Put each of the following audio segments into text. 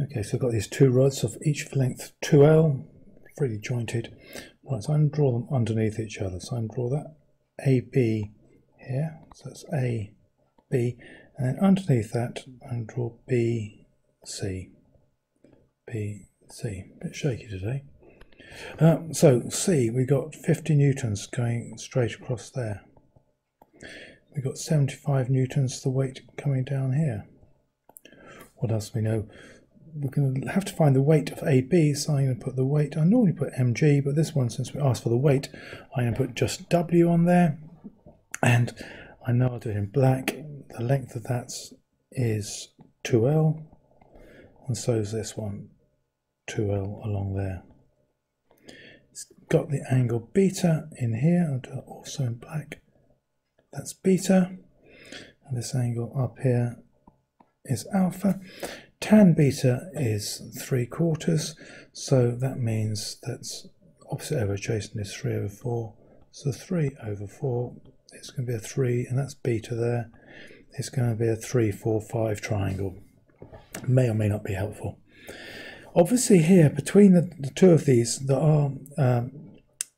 Okay, so I've got these two rods of each length 2L, freely jointed. Right, so I'm draw them underneath each other. So I'm draw that AB here. So that's A, B, and then underneath that I'm draw B, C. B, C. A bit shaky today. Uh, so C, we've got 50 newtons going straight across there. We've got 75 newtons the weight coming down here. What else do we know? We're going to have to find the weight of AB, so I'm going to put the weight. I normally put mg, but this one, since we asked for the weight, I'm going to put just w on there. And I know I'll do it in black. The length of that is 2l, and so is this one, 2l along there. It's got the angle beta in here. I'll do it also in black. That's beta. And this angle up here is alpha. Tan beta is 3 quarters, so that means that's opposite over adjacent is 3 over 4. So 3 over 4 is going to be a 3, and that's beta there. It's going to be a 3, 4, 5 triangle. May or may not be helpful. Obviously here, between the, the two of these, there are um,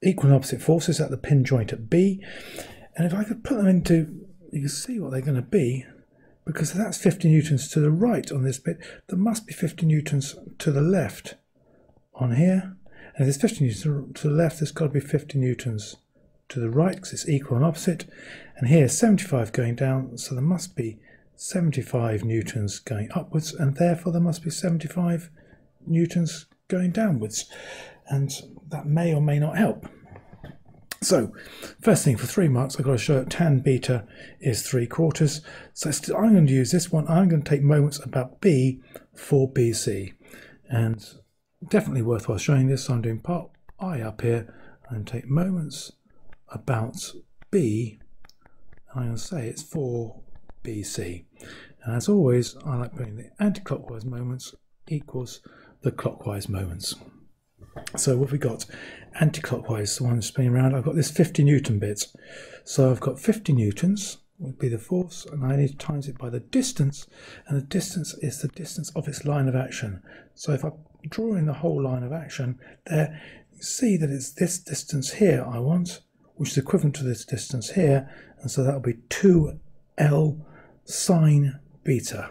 equal and opposite forces at the pin joint at B. And if I could put them into, you can see what they're going to be because that's 50 newtons to the right on this bit, there must be 50 newtons to the left on here. And if there's 50 newtons to the left, there's got to be 50 newtons to the right because it's equal and opposite. And here 75 going down, so there must be 75 newtons going upwards, and therefore there must be 75 newtons going downwards. And that may or may not help. So, first thing for three marks, I've got to show that tan beta is three quarters. So I'm going to use this one. I'm going to take moments about B for BC. And definitely worthwhile showing this. So I'm doing part I up here and take moments about B. And I'm going to say it's for BC. And as always, I like putting the anti-clockwise moments equals the clockwise moments. So what we got? Anti-clockwise, the one spinning around. I've got this 50 newton bit. So I've got 50 newtons would be the force, and I need to times it by the distance, and the distance is the distance of its line of action. So if I draw in the whole line of action there, you see that it's this distance here I want, which is equivalent to this distance here, and so that'll be 2L sine beta.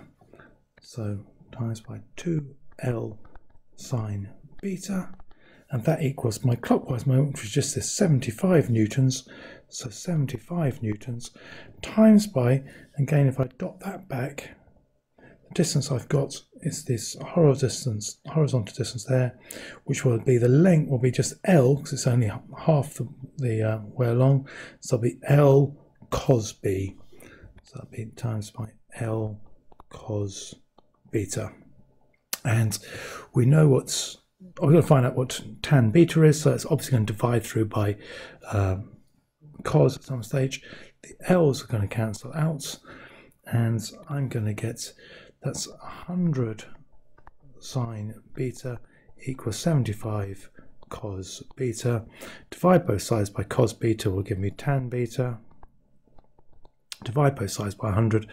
So times by 2L sine beta and that equals my clockwise moment, which is just this 75 newtons. So 75 newtons times by, again, if I dot that back, the distance I've got is this horizontal distance, horizontal distance there, which will be the length will be just L because it's only half the, the uh, way along. So it'll be L cos B. So that'll be times by L cos beta. And we know what's I'm going to find out what tan beta is, so it's obviously going to divide through by um, cos at some stage. The L's are going to cancel out, and I'm going to get that's 100 sine beta equals 75 cos beta. Divide both sides by cos beta will give me tan beta. Divide both sides by 100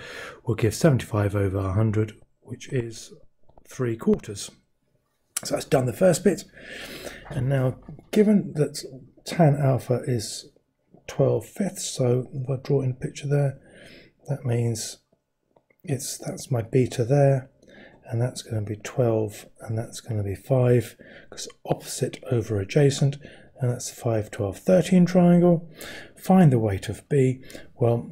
will give 75 over 100, which is 3 quarters. So that's done the first bit. And now, given that tan alpha is 12 fifths, so if I draw in a picture there, that means it's that's my beta there, and that's going to be 12, and that's going to be 5, because opposite over adjacent, and that's 5, 12, 13 triangle. Find the weight of B. Well,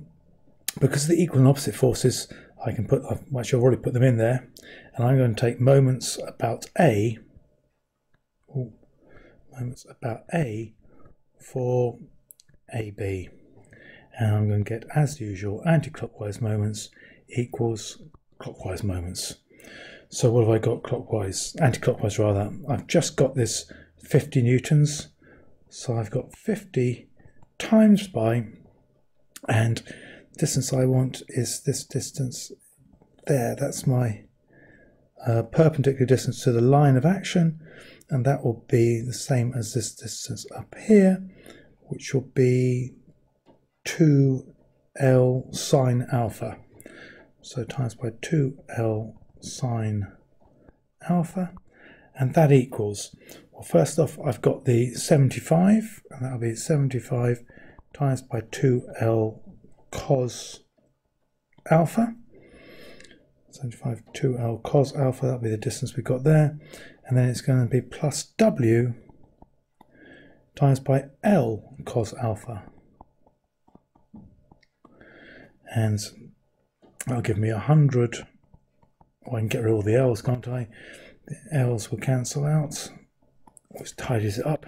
because of the equal and opposite forces, I can put, I've actually already put them in there, and I'm going to take moments about A, ooh, moments about A for AB. And I'm going to get, as usual, anti-clockwise moments equals clockwise moments. So what have I got clockwise, anti-clockwise rather? I've just got this 50 newtons. So I've got 50 times by, and distance I want is this distance there. That's my uh, perpendicular distance to the line of action, and that will be the same as this distance up here, which will be 2L sine alpha. So times by 2L sine alpha, and that equals, well, first off, I've got the 75, and that'll be 75 times by 2L cos alpha. 75 2L cos alpha, that'll be the distance we've got there. And then it's going to be plus W times by L cos alpha. And that'll give me 100. Oh, I can get rid of all the L's, can't I? The L's will cancel out, which tidies it up.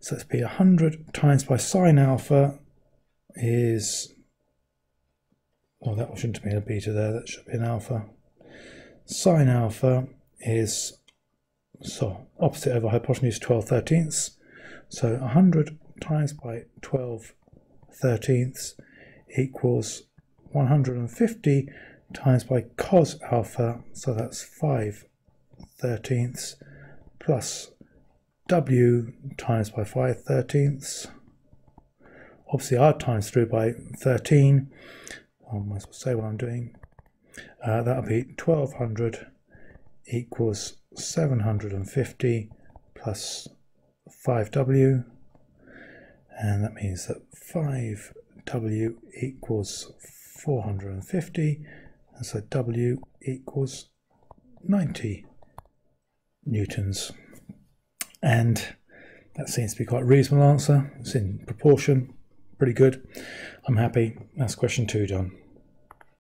So let's be 100 times by sine alpha is, oh, that shouldn't been a beta there, that should be an alpha. Sine alpha is, so opposite over hypotenuse 12 thirteenths. So 100 times by 12 thirteenths equals 150 times by cos alpha, so that's 5 thirteenths, plus w times by 5 thirteenths. Obviously, r times through by 13. I might as well say what I'm doing. Uh, that'll be 1200 equals 750 plus 5w. And that means that 5w equals 450. And so w equals 90 newtons. And that seems to be quite a reasonable answer. It's in proportion, pretty good. I'm happy. That's question two done.